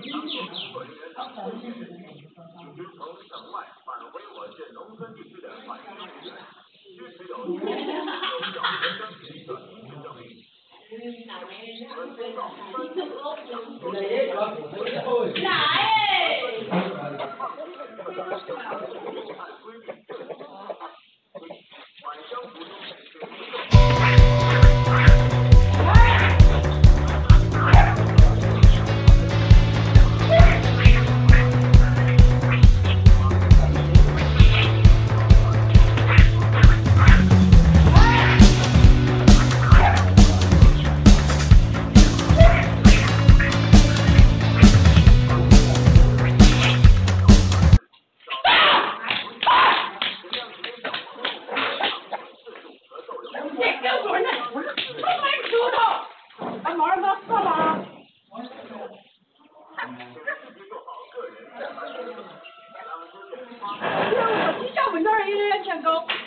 来呀！不到吗？我一下了一。